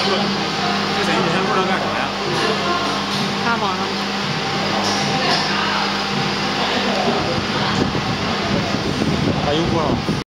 这谁？你还不知道干什么呀？看网上。还有过。